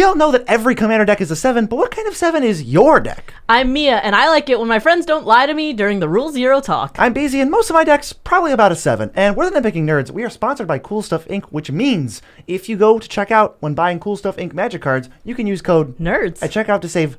We all know that every commander deck is a 7, but what kind of 7 is your deck? I'm Mia, and I like it when my friends don't lie to me during the Rule Zero talk. I'm Beezy, and most of my decks probably about a 7. And we're the Nitpicking Nerds. We are sponsored by Cool Stuff Inc., which means if you go to check out when buying Cool Stuff Inc. magic cards, you can use code Nerds. at checkout to save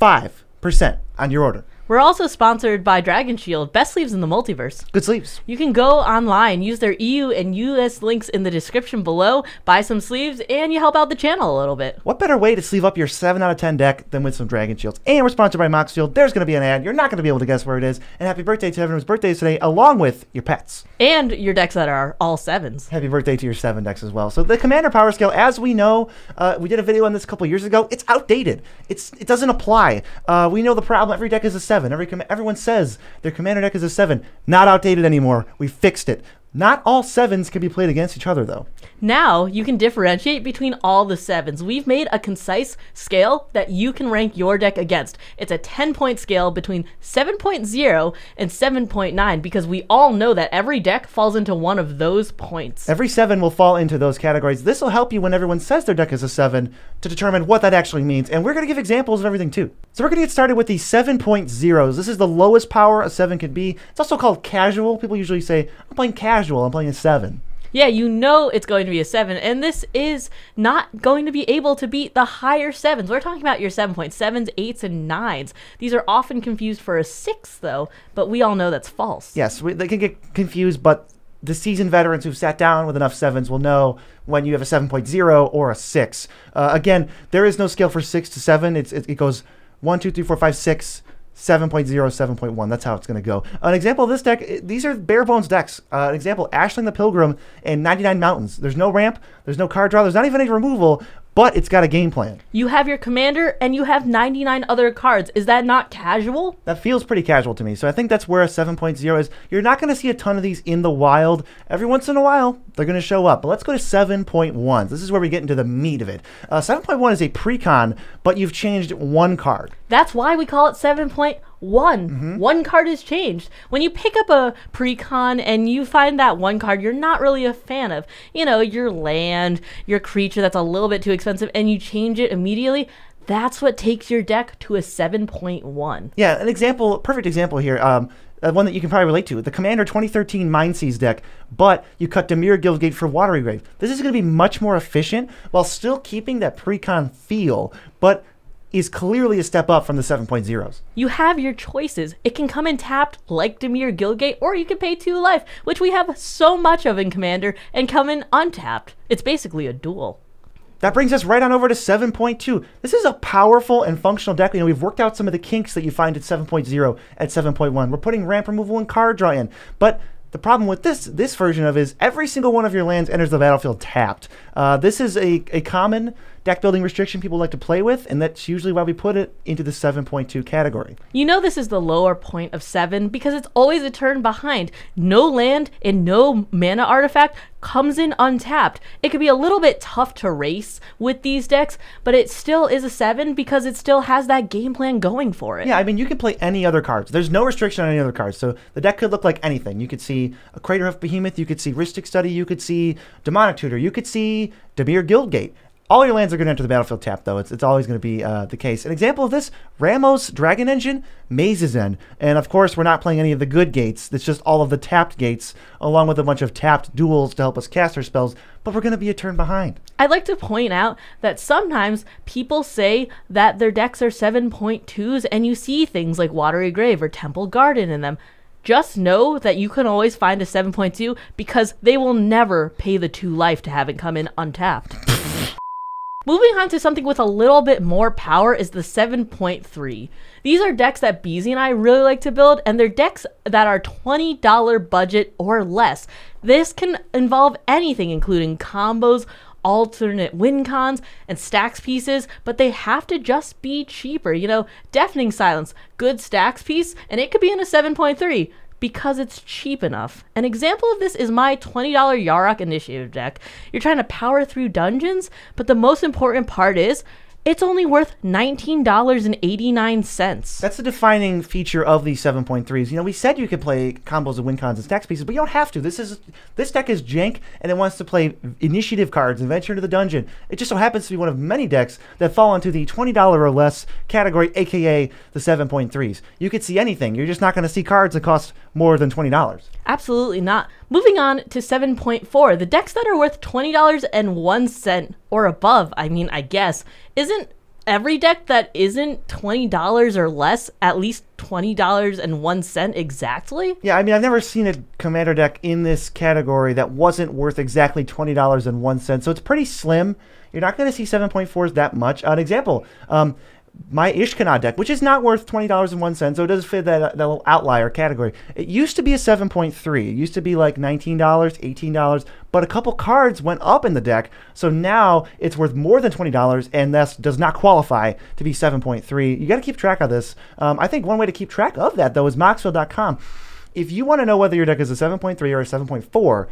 5% on your order. We're also sponsored by Dragon Shield, best sleeves in the multiverse. Good sleeves. You can go online, use their EU and US links in the description below, buy some sleeves, and you help out the channel a little bit. What better way to sleeve up your 7 out of 10 deck than with some Dragon Shields? And we're sponsored by Moxfield. There's going to be an ad. You're not going to be able to guess where it is. And happy birthday to everyone whose birthday is today, along with your pets. And your decks that are all sevens. Happy birthday to your 7 decks as well. So the Commander Power Scale, as we know, uh, we did a video on this a couple years ago. It's outdated. It's It doesn't apply. Uh, we know the problem. Every deck is a 7. Every com- Everyone says their Commander deck is a 7. Not outdated anymore. We fixed it. Not all 7s can be played against each other, though. Now you can differentiate between all the sevens. We've made a concise scale that you can rank your deck against. It's a 10 point scale between 7.0 and 7.9 because we all know that every deck falls into one of those points. Every seven will fall into those categories. This will help you when everyone says their deck is a seven to determine what that actually means. And we're going to give examples of everything too. So we're going to get started with the 7.0s. This is the lowest power a seven can be. It's also called casual. People usually say, I'm playing casual, I'm playing a seven. Yeah, you know it's going to be a 7, and this is not going to be able to beat the higher 7s. We're talking about your 7.7s, 8s, and 9s. These are often confused for a 6, though, but we all know that's false. Yes, we, they can get confused, but the seasoned veterans who've sat down with enough sevens will know when you have a 7.0 or a 6. Uh, again, there is no scale for 6 to 7. It's, it, it goes 1, 2, 3, 4, 5, 6. 7.0, 7.1. That's how it's going to go. An example of this deck, these are bare bones decks. Uh, an example, Ashling the Pilgrim and 99 Mountains. There's no ramp, there's no card draw, there's not even any removal, but it's got a game plan. You have your commander, and you have 99 other cards. Is that not casual? That feels pretty casual to me. So I think that's where a 7.0 is. You're not going to see a ton of these in the wild. Every once in a while, they're going to show up. But let's go to 7.1. This is where we get into the meat of it. Uh, 7.1 is a precon, but you've changed one card. That's why we call it 7.1. Mm-hmm. One card is changed. When you pick up a precon and you find that one card you're not really a fan of, you know, your land, your creature that's a little bit too expensive, and you change it immediately, that's what takes your deck to a 7.1. Yeah, an example, perfect example here. Um, uh, one that you can probably relate to. The Commander 2013 Mind Seize deck, but you cut Dimir Guildgate for Watery Grave. This is going to be much more efficient while still keeping that precon feel, but is clearly a step up from the 7.0s. You have your choices. It can come in tapped like Dimir Guildgate, or you can pay two life, which we have so much of in Commander, and come in untapped. It's basically a duel. That brings us right on over to 7.2. This is a powerful and functional deck. You know, we've worked out some of the kinks that you find at 7.0 at 7.1. We're putting ramp removal and card draw in. But the problem with this this version of is every single one of your lands enters the battlefield tapped. Uh, this is a, a common deck building restriction people like to play with, and that's usually why we put it into the 7.2 category. You know this is the lower point of 7 because it's always a turn behind. No land and no mana artifact comes in untapped. It could be a little bit tough to race with these decks, but it still is a 7 because it still has that game plan going for it. Yeah, I mean, you can play any other cards. There's no restriction on any other cards. So the deck could look like anything. You could see a Craterhoof Behemoth, you could see Rhystic Study, you could see Demonic Tutor, you could see Dimir Guildgate. All your lands are going to enter the battlefield tapped, though. It's, it's always going to be uh, the case. An example of this Ramos Dragon Engine, Maze's End. And of course, we're not playing any of the good gates. It's just all of the tapped gates, along with a bunch of tapped duels to help us cast our spells. But we're going to be a turn behind. I'd like to point out that sometimes people say that their decks are 7.2s and you see things like Watery Grave or Temple Garden in them. Just know that you can always find a 7.2 because they will never pay the 2 life to have it come in untapped. Moving on to something with a little bit more power is the 7.3. These are decks that Beezy and I really like to build, and they're decks that are $20 budget or less. This can involve anything, including combos, alternate win cons, and stacks pieces, but they have to just be cheaper. You know, Deafening Silence, good stacks piece, and it could be in a 7.3 because it's cheap enough. An example of this is my $20 Yarok Initiative deck. You're trying to power through dungeons, but the most important part is it's only worth $19.89. That's the defining feature of these 7.3s. You know, we said you could play combos of win cons and stacks pieces, but you don't have to. This is this deck is jank, and it wants to play initiative cards and venture into the dungeon. It just so happens to be one of many decks that fall into the $20 or less category, aka the 7.3s. You could see anything. You're just not going to see cards that cost more than $20. Absolutely not. Moving on to 7.4, the decks that are worth $20.01 or above, I mean, I guess, isn't every deck that isn't $20 or less at least $20.01 exactly? Yeah, I mean, I've never seen a commander deck in this category that wasn't worth exactly $20.01. So it's pretty slim. You're not going to see 7.4s that much. An example, um, my Ishkanah deck, which is not worth $20.01, so it doesn't fit that, that little outlier category. It used to be a 7.3. It used to be like $19, $18, but a couple cards went up in the deck, so now it's worth more than $20 and thus does not qualify to be 7.3. You got to keep track of this. Um, I think one way to keep track of that, though, is Moxfield.com. If you want to know whether your deck is a 7.3 or a 7.4,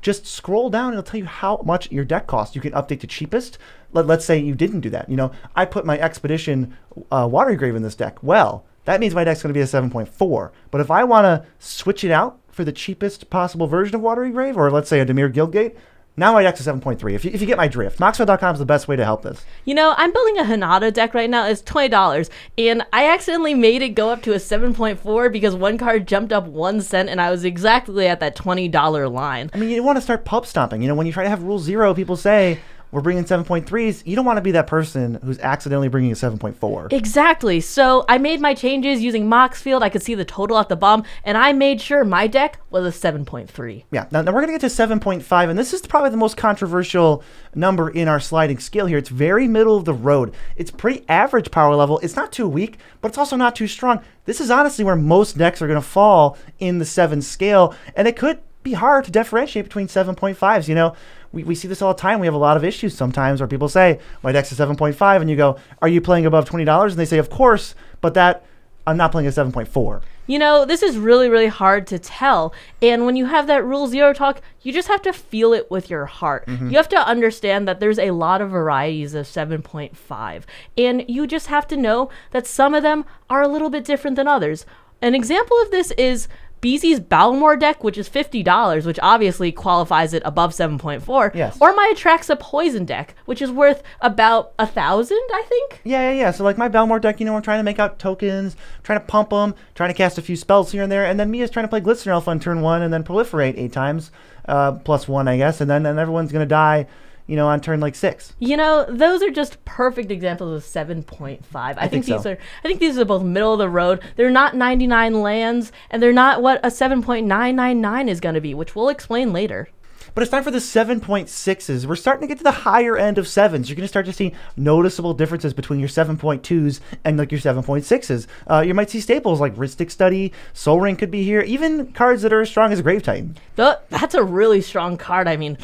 just scroll down and it'll tell you how much your deck costs. You can update to cheapest. Let, us say you didn't do that. You know, I put my Expedition uh, Watery Grave in this deck. Well, that means my deck's going to be a 7.4. But if I want to switch it out for the cheapest possible version of Watery Grave, or let's say a Dimir Guildgate, now my deck's a 7.3. If you, if you get my drift, Moxfield.com is the best way to help this. You know, I'm building a Hinata deck right now. It's $20. And I accidentally made it go up to a 7.4 because one card jumped up one cent and I was exactly at that $20 line. I mean, you want to start pub stomping. You know, when you try to have rule zero, people say, we're bringing 7.3s. You don't want to be that person who's accidentally bringing a 7.4. Exactly. So I made my changes using Moxfield. I could see the total at the bottom, and I made sure my deck was a 7.3. Yeah. Now, now we're going to get to 7.5, and this is probably the most controversial number in our sliding scale here. It's very middle of the road. It's pretty average power level. It's not too weak, but it's also not too strong. This is honestly where most decks are going to fall in the 7 scale, and it could be hard to differentiate between 7.5s. You know, we, we see this all the time. We have a lot of issues sometimes where people say, my deck's a 7.5, and you go, are you playing above $20? And they say, of course, but that, I'm not playing a 7.4. You know, this is really, really hard to tell. And when you have that rule zero talk, you just have to feel it with your heart. Mm-hmm. You have to understand that there's a lot of varieties of 7.5. And you just have to know that some of them are a little bit different than others. An example of this is Beezy's Balmor deck, which is fifty dollars, which obviously qualifies it above seven point four. Yes. Or my Atraxa Poison deck, which is worth about a thousand, I think. Yeah, yeah, yeah. So like my Balmor deck, you know, I'm trying to make out tokens, trying to pump them, trying to cast a few spells here and there, and then Mia's trying to play Glistener Elf on turn one and then proliferate eight times, uh, plus one, I guess, and then and everyone's gonna die you know, on turn like six. You know, those are just perfect examples of seven point five. I, I think, think these are I think these are both middle of the road. They're not ninety nine lands, and they're not what a seven point nine nine nine is gonna be, which we'll explain later. But it's time for the 7.6s. We're starting to get to the higher end of sevens. You're going to start to see noticeable differences between your 7.2s and like your 7.6s. Uh, you might see staples like Rhystic Study, Sol Ring could be here, even cards that are as strong as Grave Titan. The, that's a really strong card. I mean,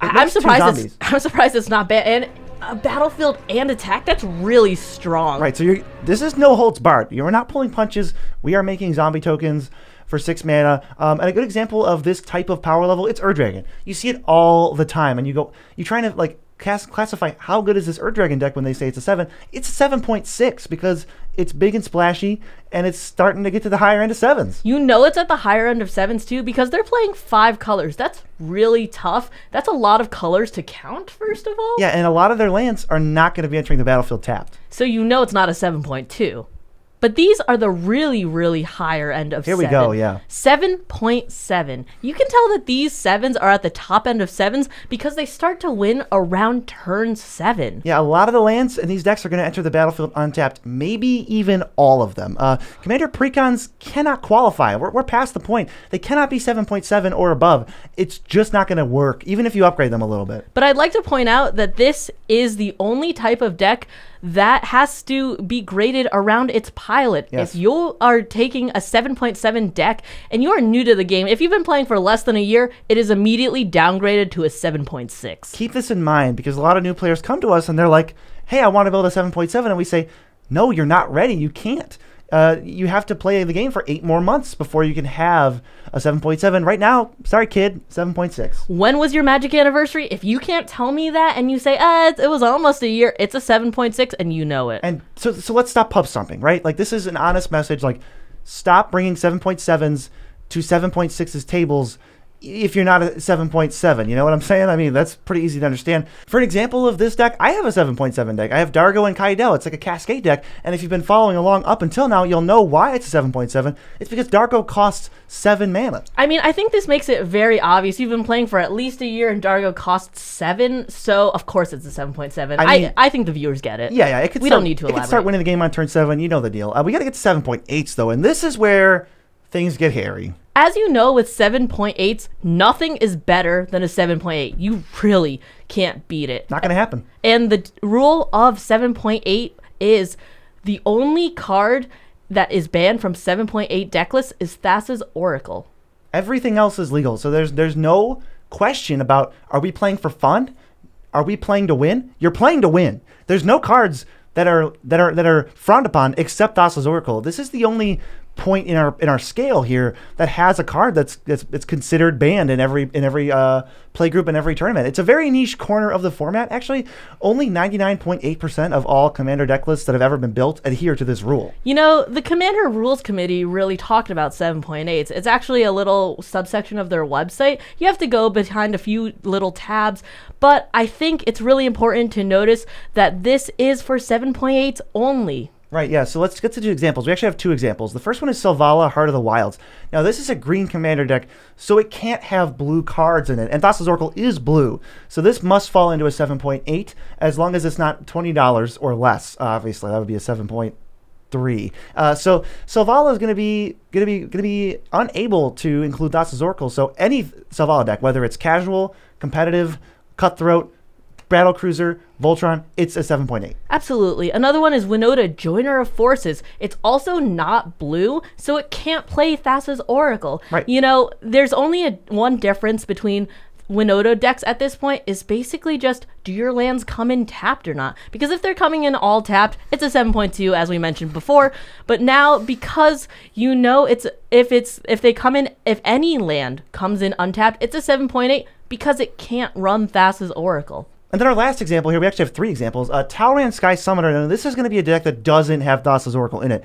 I, am surprised. It's, I'm surprised it's not bad. And a battlefield and attack. That's really strong. Right. So you're. This is no holds barred. You're not pulling punches. We are making zombie tokens for six mana. Um, and a good example of this type of power level, it's Ur Dragon. You see it all the time, and you go, you're trying to like cast, classify how good is this Ur Dragon deck when they say it's a seven. It's a seven point six because it's big and splashy, and it's starting to get to the higher end of sevens. You know it's at the higher end of sevens too because they're playing five colors. That's really tough. That's a lot of colors to count. First of all. Yeah, and a lot of their lands are not going to be entering the battlefield tapped. So you know it's not a seven point two. But these are the really, really higher end of Here seven. we go, yeah. 7.7. You can tell that these sevens are at the top end of sevens because they start to win around turn seven. Yeah, a lot of the lands in these decks are going to enter the battlefield untapped, maybe even all of them. Uh, Commander Precons cannot qualify. We're, we're past the point. They cannot be 7.7 or above. It's just not going to work, even if you upgrade them a little bit. But I'd like to point out that this is the only type of deck that has to be graded around its pilot. Yes. If you are taking a 7.7 deck and you are new to the game, if you've been playing for less than a year, it is immediately downgraded to a 7.6. Keep this in mind because a lot of new players come to us and they're like, hey, I want to build a 7.7. And we say, no, you're not ready. You can't. Uh, you have to play the game for eight more months before you can have a 7.7. Right now, sorry, kid, 7.6. When was your magic anniversary? If you can't tell me that and you say, uh, it was almost a year, it's a 7.6 and you know it. And so, so let's stop pub stomping, right? Like, this is an honest message. Like, stop bringing 7.7s to 7.6's tables if you're not a 7.7. You know what I'm saying? I mean, that's pretty easy to understand. For an example of this deck, I have a 7.7 deck. I have Dargo and Kydele. It's like a Cascade deck. And if you've been following along up until now, you'll know why it's a 7.7. It's because Dargo costs 7 mana. I mean, I think this makes it very obvious. You've been playing for at least a year and Dargo costs 7, so of course it's a 7.7. I, mean- I, think the viewers get it. Yeah, yeah. It could we start, don't need to it could elaborate. start winning the game on turn 7. You know the deal. Uh, we got to get to 7.8s, though. And this is where things get hairy. As you know, with 7.8s, nothing is better than a 7.8. You really can't beat it. Not going to happen. And the rule of 7.8 is the only card that is banned from 7.8 deck list is Thassa's Oracle. Everything else is legal. So there's there's no question about are we playing for fun? Are we playing to win? You're playing to win. There's no cards that are that are that are frowned upon except Thassa's Oracle. This is the only point in our in our scale here that has a card that's that's, that's considered banned in every in every uh, play group in every tournament. It's a very niche corner of the format. Actually, only 99.8% of all commander deck lists that have ever been built adhere to this rule. You know, the Commander Rules Committee really talked about 7.8s. It's actually a little subsection of their website. You have to go behind a few little tabs, but I think it's really important to notice that this is for 7.8s only. Right, yeah. So let's get to two examples. We actually have two examples. The first one is Selvala, Heart of the Wilds. Now, this is a green commander deck, so it can't have blue cards in it. And Thassa's Oracle is blue. So this must fall into a 7.8 as long as it's not $20 or less. Obviously, that would be a 7.3. Uh, so Selvala is going to be going to be going to be unable to include Thassa's Oracle. So any Selvala deck, whether it's casual, competitive, cutthroat, battle cruiser, Voltron, it's a 7.8. Absolutely. Another one is Winota, Joiner of Forces. It's also not blue, so it can't play Thassa's Oracle. Right. You know, there's only a, one difference between Winota decks at this point is basically just do your lands come in tapped or not? Because if they're coming in all tapped, it's a 7.2 as we mentioned before. But now because you know it's if it's if they come in if any land comes in untapped, it's a 7.8 because it can't run Thassa's Oracle. And then our last example here, we actually have three examples. Uh, Talrand Sky Summoner. Now, this is going to be a deck that doesn't have Thassa's Oracle in it.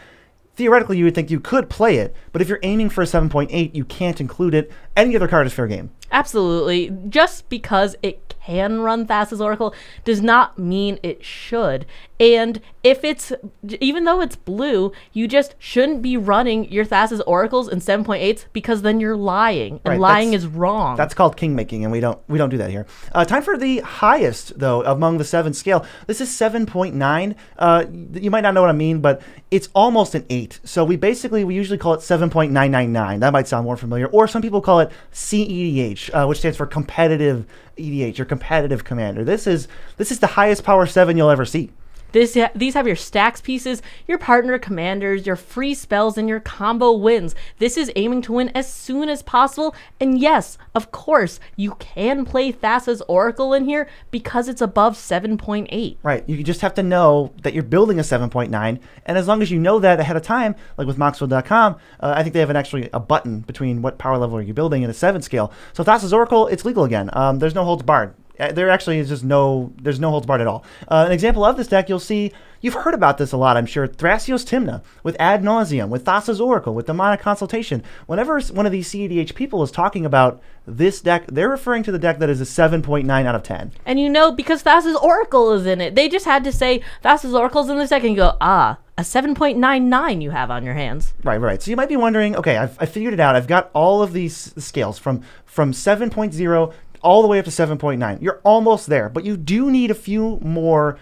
Theoretically, you would think you could play it, but if you're aiming for a 7.8, you can't include it. Any other card is fair game. Absolutely. Just because it can run Thassa's Oracle does not mean it should. And if it's, even though it's blue, you just shouldn't be running your Thassa's Oracles in 7.8s because then you're lying. And Right, lying is wrong. That's called king making, and we don't we don't do that here. Uh, time for the highest though among the seven scale. This is 7.9. Uh, you might not know what I mean, but it's almost an eight. So we basically we usually call it 7.999. That might sound more familiar, or some people call it CEDH, uh, which stands for competitive EDH or competitive commander. This is this is the highest power seven you'll ever see. This these have your stacks pieces, your partner commanders, your free spells, and your combo wins. This is aiming to win as soon as possible. And yes, of course, you can play Thassa's Oracle in here because it's above 7.8. Right. You just have to know that you're building a 7.9, and as long as you know that ahead of time, like with Moxfield.com, uh, I think they have an actually a button between what power level are you building in a seven scale. So Thassa's Oracle, it's legal again. Um, there's no holds barred. Uh, There actually is just no, there's no holds barred at all. Uh, an example of this deck, you'll see, you've heard about this a lot, I'm sure. Thrasios Tymna with Ad Nauseam, with Thassa's Oracle, with Demonic Consultation. Whenever one of these CEDH people is talking about this deck, they're referring to the deck that is a 7.9 out of 10. And you know, because Thassa's Oracle is in it, they just had to say Thassa's Oracle's in the second. You go, ah, a 7.99 you have on your hands. Right, right. So you might be wondering, okay, I've, I figured it out. I've got all of these scales from from 7.0 all the way up to 7.9. You're almost there, but you do need a few more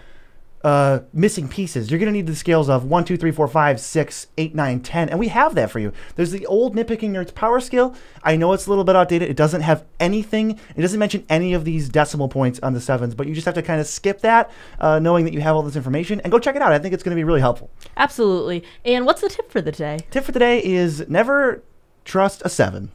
uh, missing pieces. You're going to need the scales of 1, 2, 3, 4, 5, 6, 8, 9, 10, and we have that for you. There's the old Nitpicking Nerds power scale. I know it's a little bit outdated. It doesn't have anything, it doesn't mention any of these decimal points on the sevens, but you just have to kind of skip that, uh, knowing that you have all this information, and go check it out. I think it's going to be really helpful. Absolutely. And what's the tip for the day? Tip for today is never trust a seven.